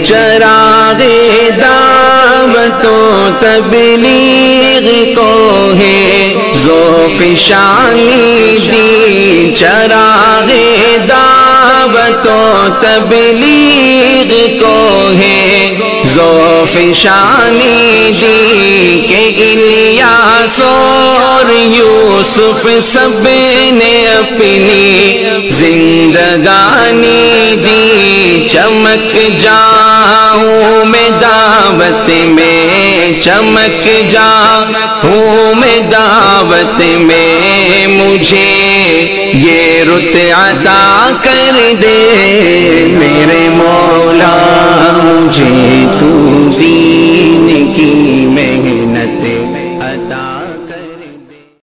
चरागे दावतों तबलीग को है। जोफिशानी दी चरागे दावतों तबलीग जोफिशानी दी के इलियास और यूसुफ सबने अपनी जिंदगानी दी। चमक जाऊँ मैं दावत में, चमक जाऊँ मैं दावत में। मुझे ये रुत अता कर दे मेरे मौला, मुझे